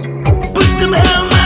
Put some my